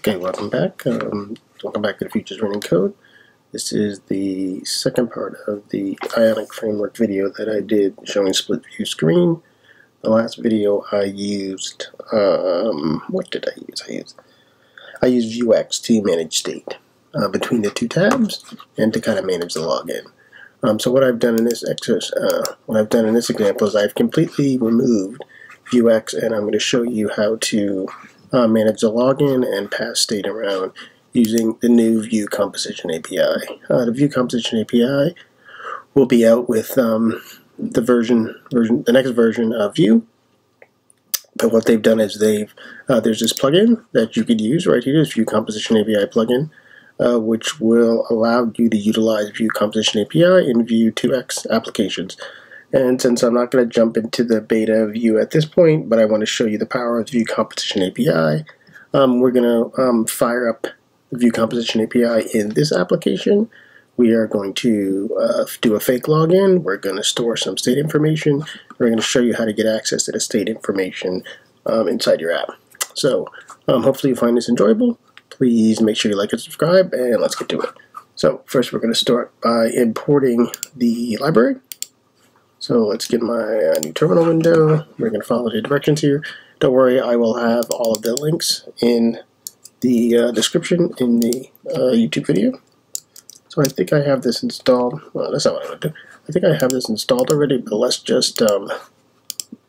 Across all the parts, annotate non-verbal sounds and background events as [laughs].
Okay, welcome back. Um, welcome back to the Futures Running Code. This is the second part of the Ionic Framework video that I did showing split view screen. The last video I used, um, what did I use? I used, I used Vuex to manage state uh, between the two tabs and to kind of manage the login. Um, so what I've done in this exercise, uh, what I've done in this example is I've completely removed Vuex and I'm going to show you how to uh, manage the login and pass state around using the new Vue Composition API. Uh, the Vue Composition API will be out with um, the version, version, the next version of Vue. But what they've done is they've uh, there's this plugin that you could use right here, this Vue Composition API plugin, uh, which will allow you to utilize Vue Composition API in Vue 2x applications. And since I'm not going to jump into the beta Vue at this point, but I want to show you the power of the Vue Composition API, um, we're going to um, fire up the Vue Composition API in this application. We are going to uh, do a fake login. We're going to store some state information. We're going to show you how to get access to the state information um, inside your app. So um, hopefully you find this enjoyable. Please make sure you like and subscribe, and let's get to it. So first we're going to start by importing the library. So let's get my uh, new terminal window. We're going to follow the directions here. Don't worry, I will have all of the links in the uh, description in the uh, YouTube video. So I think I have this installed. Well, that's not what I'm going to do. I think I have this installed already, but let's just um,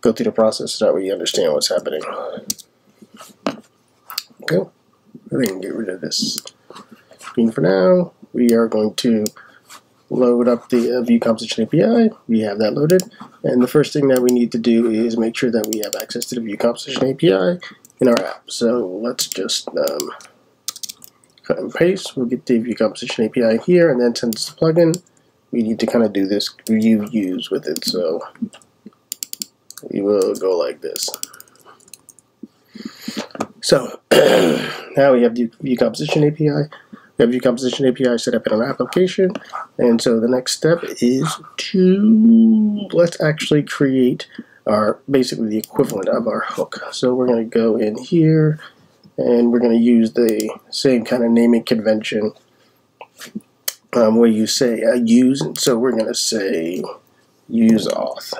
go through the process so that we understand what's happening. Okay, we can get rid of this screen for now. We are going to load up the uh, Vue Composition API. We have that loaded. And the first thing that we need to do is make sure that we have access to the Vue Composition API in our app. So let's just um, cut and paste. We'll get the Vue Composition API here, and then since it's a plugin, we need to kind of do this Vue use with it. So we will go like this. So [clears throat] now we have the Vue Composition API. We have Vue Composition API set up in our application. And so the next step is to, let's actually create our, basically the equivalent of our hook. So we're going to go in here and we're going to use the same kind of naming convention um, where you say uh, use. So we're going to say use auth.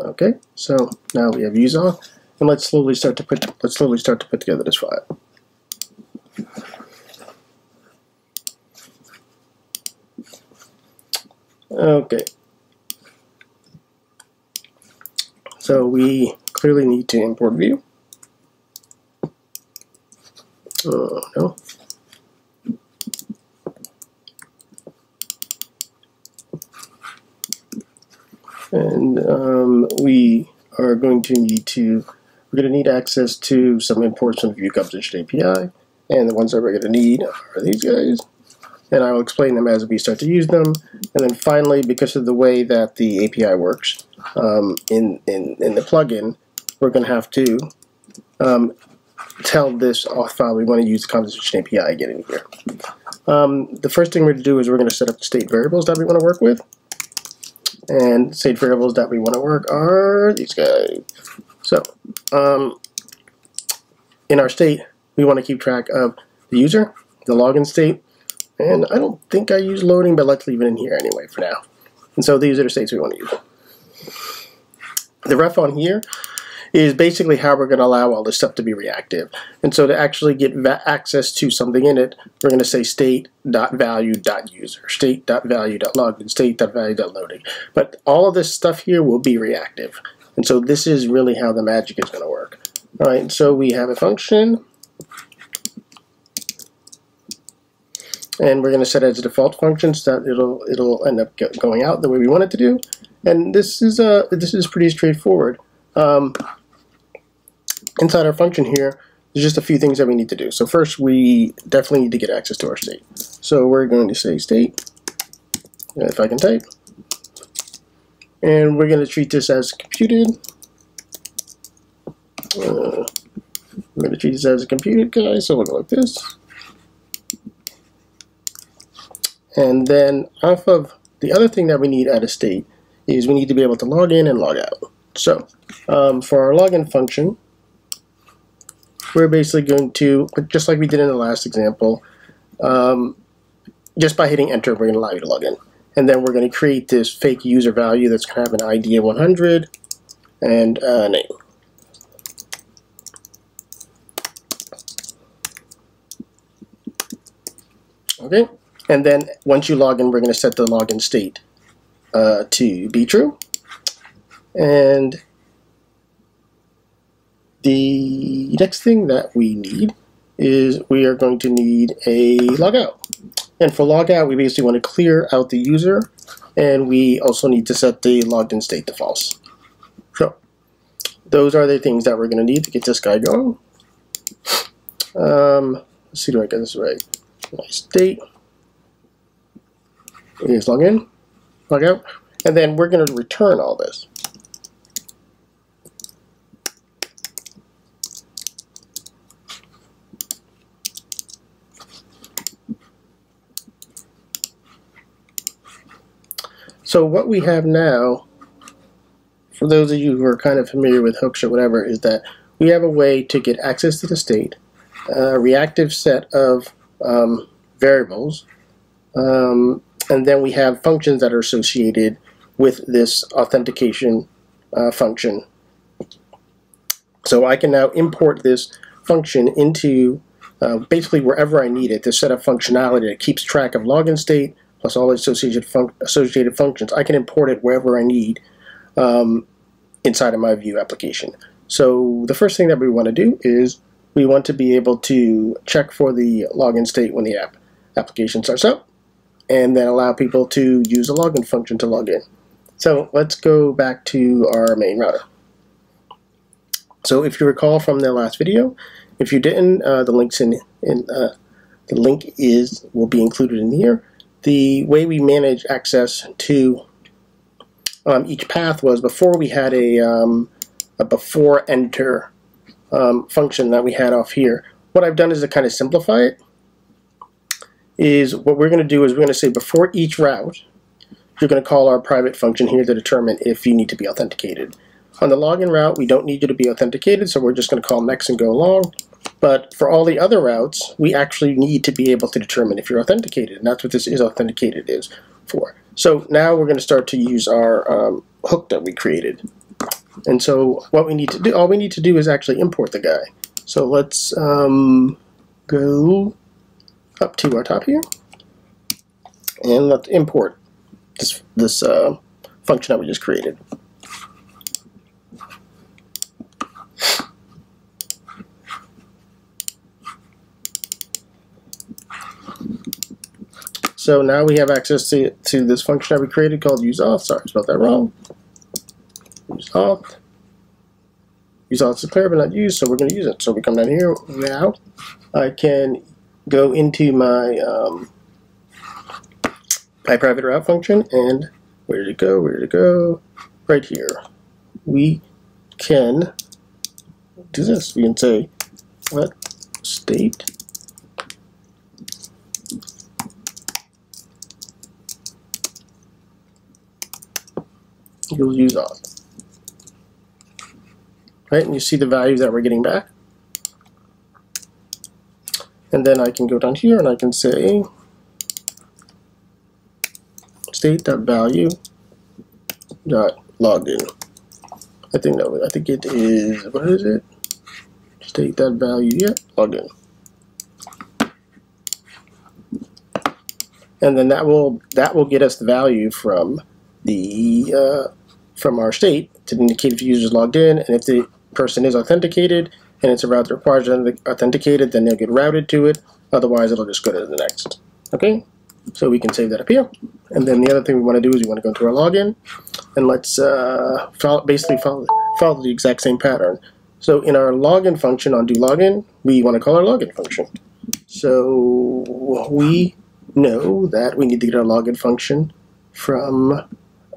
Okay, so now we have auth, and let's slowly start to put let's slowly start to put together this file. Okay. So we clearly need to import view. Oh no. And um, we are going to need to we're going to need access to some imports from Vue Composition API and the ones that we're going to need are these guys. And I will explain them as we start to use them. And then finally because of the way that the API works um, in, in, in the plugin we're going to have to um, tell this auth file. We want to use the composition API again in here. Um, the first thing we're going to do is we're going to set up the state variables that we want to work with and state variables that we want to work are these guys. So, um, in our state, we want to keep track of the user, the login state, and I don't think I use loading, but let's leave it in here anyway for now. And so these are the states we want to use. The ref on here is basically how we're going to allow all this stuff to be reactive. And so to actually get access to something in it, we're going to say state.value.user, state.value.login, state.value.loading. But all of this stuff here will be reactive. And so this is really how the magic is going to work. All right, so we have a function. And we're going to set it as a default function so that it'll it'll end up going out the way we want it to do. And this is uh this is pretty straightforward. Um, inside our function here, there's just a few things that we need to do. So first, we definitely need to get access to our state. So we're going to say state, if I can type, and we're going to treat this as computed. Uh, we're going to treat this as a computed guy, so we'll go like this. And then off of the other thing that we need at a state is we need to be able to log in and log out. So um, for our login function, we're basically going to, just like we did in the last example, um, just by hitting enter, we're going to allow you to log in. And then we're going to create this fake user value that's going to have an ID of 100 and a name. Okay, and then once you log in, we're going to set the login state uh, to be true. And the next thing that we need is we are going to need a logout. And for logout, we basically want to clear out the user, and we also need to set the logged in state to false. So those are the things that we're going to need to get this guy going. Um, let's see, do I get this right? My state is log in, log out, and then we're going to return all this. So what we have now, for those of you who are kind of familiar with hooks or whatever, is that we have a way to get access to the state, a reactive set of um, variables, um, and then we have functions that are associated with this authentication uh, function. So I can now import this function into uh, basically wherever I need it to set up functionality that keeps track of login state, plus all associated, associated functions. I can import it wherever I need um, inside of my Vue application. So the first thing that we want to do is we want to be able to check for the login state when the app application starts up, and then allow people to use the login function to log in. So let's go back to our main router. So if you recall from the last video, if you didn't, uh, the links in, in uh, the link is will be included in here the way we manage access to um, each path was before we had a, um, a before enter um, function that we had off here. What I've done is to kind of simplify it is what we're going to do is we're going to say before each route you're going to call our private function here to determine if you need to be authenticated. On the login route we don't need you to be authenticated so we're just going to call next and go along but for all the other routes, we actually need to be able to determine if you're authenticated, and that's what this is authenticated is for. So now we're going to start to use our um, hook that we created. And so what we need to do, all we need to do is actually import the guy. So let's um, go up to our top here, and let's import this, this uh, function that we just created. So now we have access to, to this function that we created called useAuth. Sorry, I spelled that wrong. useAuth. useAuth is declared but not used, so we're going to use it. So we come down here now. I can go into my um, my private route function and where did it go? Where did it go? Right here. We can do this. We can say what state you'll use auth. Right, and you see the value that we're getting back. And then I can go down here and I can say state.value dot login. I think no, I think it is what is it? State that value, yeah, login. And then that will that will get us the value from the uh, from our state to indicate if the user is logged in and if the person is authenticated and it's a route that requires them authenticated, then they'll get routed to it. Otherwise, it'll just go to the next. Okay, so we can save that up here. And then the other thing we want to do is we want to go into our login and let's uh, follow, basically follow, follow the exact same pattern. So in our login function on do login, we want to call our login function. So we know that we need to get our login function from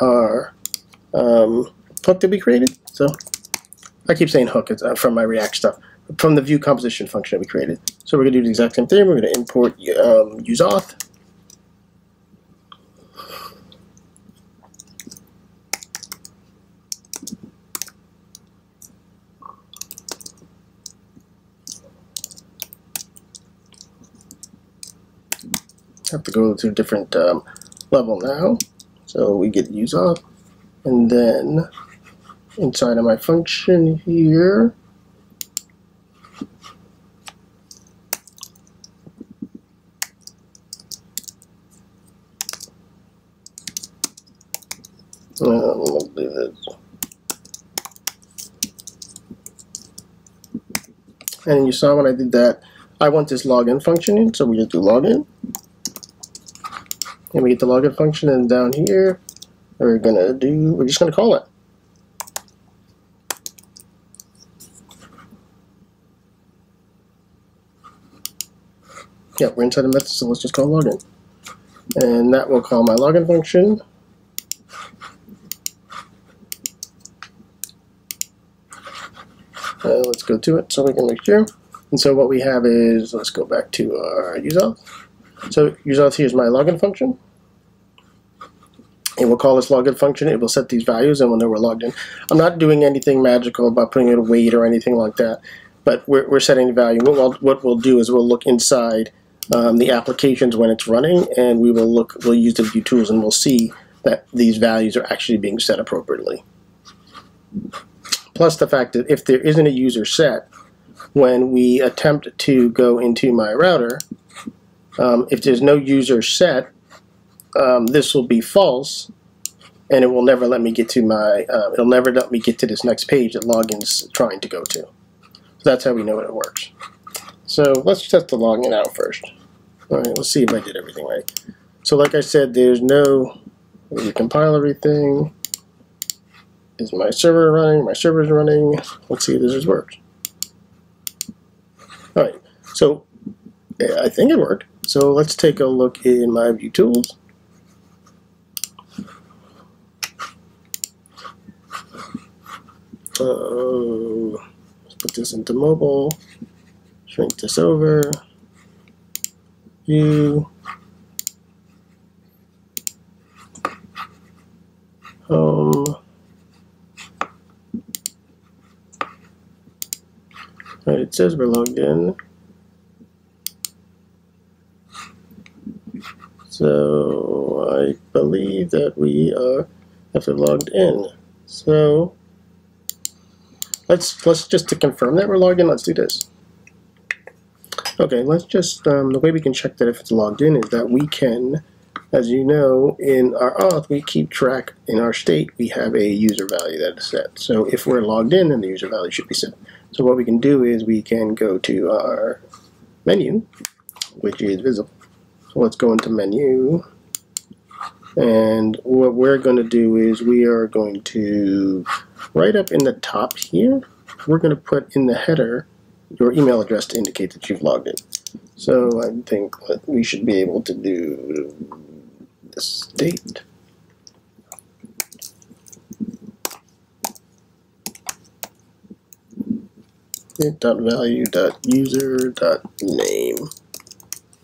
our um, hook that we created. So I keep saying hook, it's uh, from my React stuff, from the Vue composition function that we created. So we're going to do the exact same thing. We're going to import um, use auth. have to go to a different um, level now. So we get use auth and then inside of my function here, uh, do this. And you saw when I did that, I want this login function in, so we just do login. And we get the login function, and down here, we're gonna do, we're just gonna call it. Yeah, we're inside the method, so let's just call login. And that will call my login function. Uh, let's go to it so we can make sure. And so what we have is, let's go back to our useauth. So useauth here is my login function. And we'll call this login function. It will set these values and we'll know we're logged in. I'm not doing anything magical about putting in a wait or anything like that, but we're, we're setting the value. What we'll, what we'll do is we'll look inside um, the applications when it's running and we will look, we'll use the Vue tools and we'll see that these values are actually being set appropriately plus the fact that if there isn't a user set, when we attempt to go into my router, um, if there's no user set, um, this will be false, and it will never let me get to my, uh, it'll never let me get to this next page that login's trying to go to. So that's how we know it works. So let's test the login out first. All right, let's see if I did everything right. So like I said, there's no, we compile everything is my server running? My server is running. Let's see if this just works. All right, so I think it worked. So let's take a look in my Vue tools. Uh, let's put this into mobile, shrink this over, view, home, Right, it says we're logged in. So I believe that we are after logged in. So let's let's just to confirm that we're logged in. Let's do this. Okay, let's just um, the way we can check that if it's logged in is that we can, as you know, in our auth we keep track in our state we have a user value that is set. So if we're logged in, then the user value should be set. So what we can do is we can go to our menu, which is visible. So let's go into menu. And what we're going to do is we are going to, right up in the top here, we're going to put in the header your email address to indicate that you've logged in. So I think we should be able to do the state. dot value dot user dot name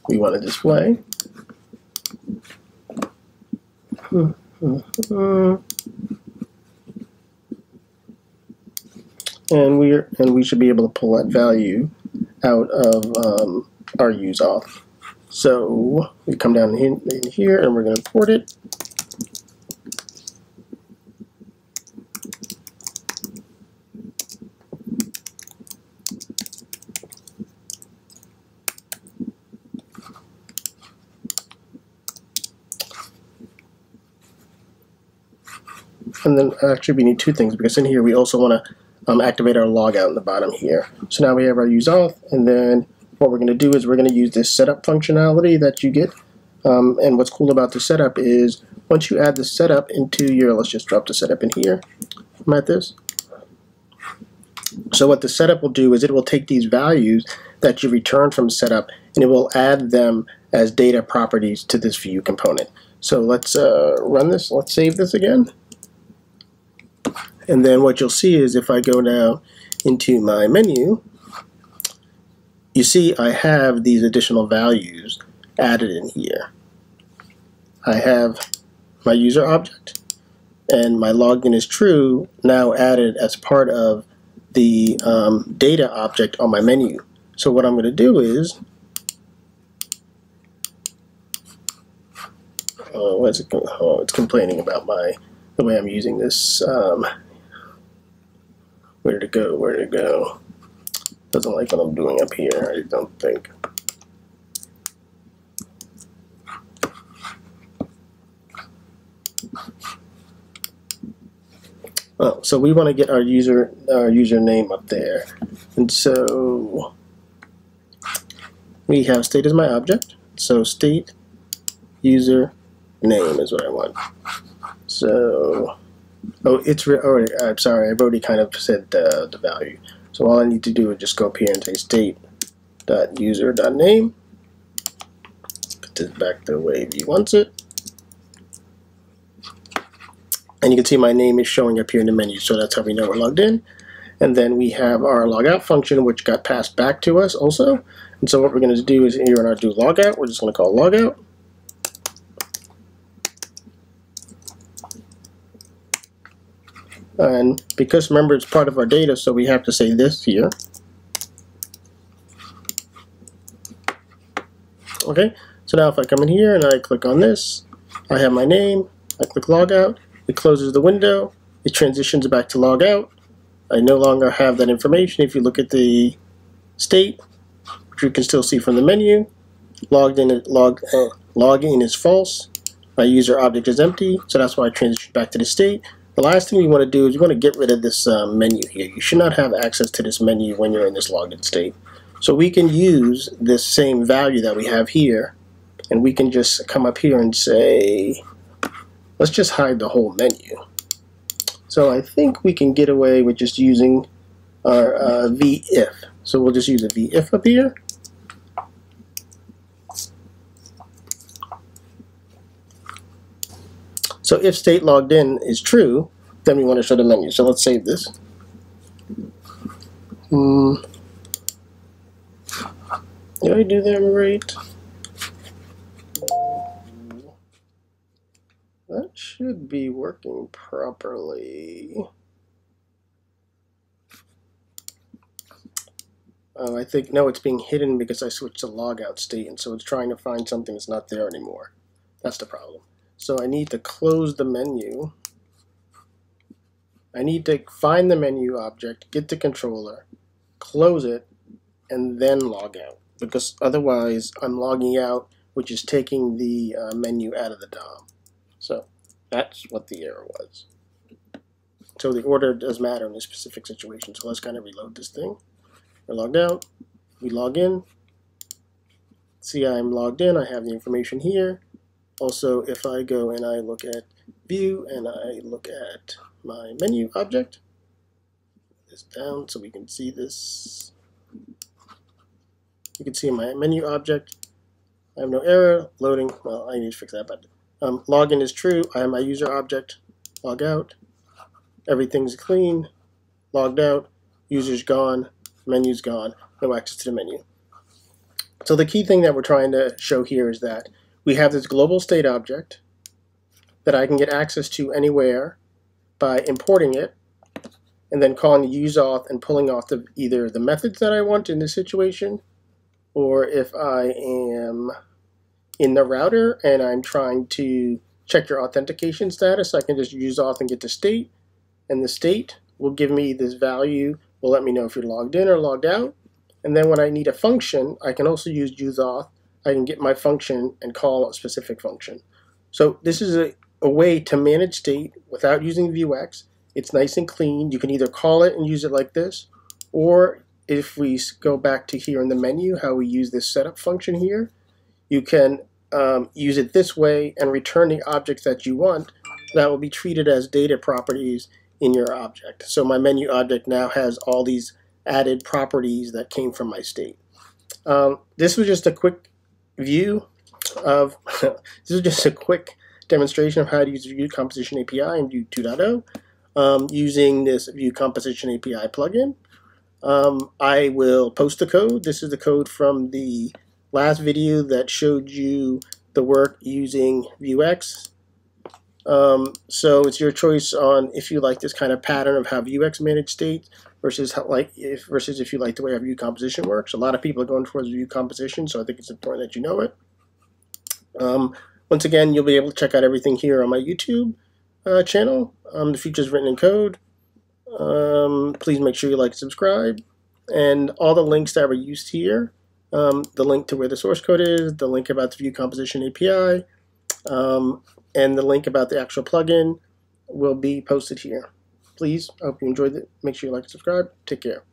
we want to display [laughs] hmm, hmm, hmm. And we're and we should be able to pull that value out of um, our use auth. so we come down in, in here and we're going to import it and then actually we need two things because in here we also want to um, activate our logout in the bottom here. So now we have our use auth and then what we're going to do is we're going to use this setup functionality that you get um, and what's cool about the setup is once you add the setup into your, let's just drop the setup in here, this. So what the setup will do is it will take these values that you return from setup and it will add them as data properties to this Vue component. So let's uh, run this, let's save this again. And then what you'll see is if I go now into my menu, you see I have these additional values added in here. I have my user object and my login is true now added as part of the um, data object on my menu. So what I'm going to do is uh, what's it? Oh, it's complaining about my the way I'm using this. Um, where it go? Where it go? Doesn't like what I'm doing up here. I don't think. Oh, so we want to get our user our username up there, and so we have state as my object. So state user name is what I want. So, oh, it's already. Oh, I'm sorry, I've already kind of said the, the value. So all I need to do is just go up here and say state dot user dot name. Put this back the way he wants it. And you can see my name is showing up here in the menu, so that's how we know we're logged in. And then we have our logout function, which got passed back to us also. And so what we're going to do is here in our do logout, we're just going to call logout. And because remember it's part of our data, so we have to say this here. Okay, so now if I come in here and I click on this, I have my name, I click logout, it closes the window. It transitions back to log out. I no longer have that information. If you look at the state, which you can still see from the menu, logged in, log, uh, login is false. My user object is empty, so that's why I transition back to the state. The last thing you want to do is you want to get rid of this uh, menu here. You should not have access to this menu when you're in this logged in state. So we can use this same value that we have here, and we can just come up here and say Let's just hide the whole menu. So I think we can get away with just using our uh, v-if. So we'll just use a v-if up here. So if state logged in is true, then we want to show the menu. So let's save this. Hmm. Did I do that right? That should be working properly. Oh, I think, no, it's being hidden because I switched to logout state, and so it's trying to find something that's not there anymore. That's the problem. So I need to close the menu. I need to find the menu object, get the controller, close it, and then log out. Because otherwise, I'm logging out, which is taking the uh, menu out of the DOM. So that's what the error was. So the order does matter in this specific situation. So let's kind of reload this thing. We're logged out. We log in. See, I'm logged in. I have the information here. Also, if I go and I look at view and I look at my menu object, this down so we can see this. You can see my menu object. I have no error. Loading. Well, I need to fix that, but um, login is true. I have my user object. Log out. Everything's clean. Logged out. User's gone. Menu's gone. No access to the menu. So the key thing that we're trying to show here is that we have this global state object that I can get access to anywhere by importing it and then calling use useauth and pulling off the, either the methods that I want in this situation or if I am in the router and I'm trying to check your authentication status, I can just use auth and get the state. And the state will give me this value, will let me know if you're logged in or logged out. And then when I need a function, I can also use use auth. I can get my function and call a specific function. So this is a, a way to manage state without using Vuex. It's nice and clean. You can either call it and use it like this, or if we go back to here in the menu, how we use this setup function here, you can um, use it this way and return the objects that you want that will be treated as data properties in your object. So my menu object now has all these added properties that came from my state. Um, this was just a quick view of, [laughs] this is just a quick demonstration of how to use Vue Composition API in Vue 2.0 um, using this Vue Composition API plugin. Um, I will post the code. This is the code from the last video that showed you the work using Vuex. Um, so it's your choice on if you like this kind of pattern of how Vuex manage state versus how, like if versus if you like the way our Vue composition works. A lot of people are going towards Vue composition, so I think it's important that you know it. Um, Once again, you'll be able to check out everything here on my YouTube uh, channel. Um, the future's written in code. Um, please make sure you like and subscribe. And all the links that were used here, um, the link to where the source code is, the link about the Vue Composition API, um, and the link about the actual plugin will be posted here. Please, I hope you enjoyed it. Make sure you like and subscribe. Take care.